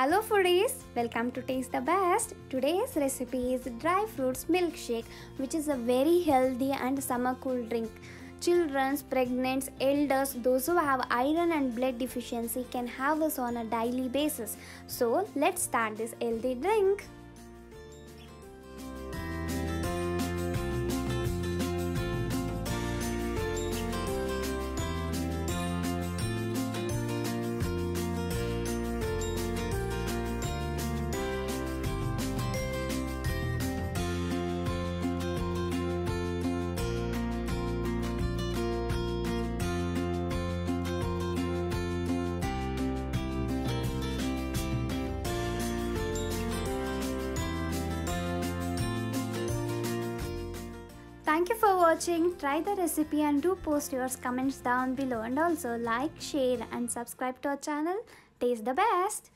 Hello foodies, welcome to Taste the Best. Today's recipe is dry fruits milkshake, which is a very healthy and summer cool drink. Children, pregnant, elders, those who have iron and blood deficiency can have this on a daily basis. So let's start this healthy drink. Thank you for watching. Try the recipe and do post your comments down below and also like, share and subscribe to our channel. Taste the best.